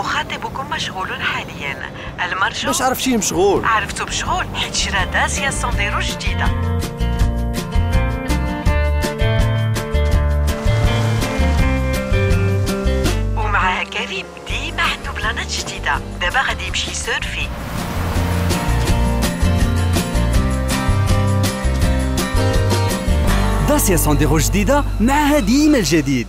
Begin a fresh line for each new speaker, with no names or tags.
مخاطبكم مشغول حاليا. المرجو
باش عرف شي مشغول.
عرفتو مشغول حيت شرا داسيا سانديرو جديدة. ومعها كريم ديما عنده بلانات جديدة. دابا غادي يمشي surfer.
داسيا سانديرو جديدة معها ديما الجديد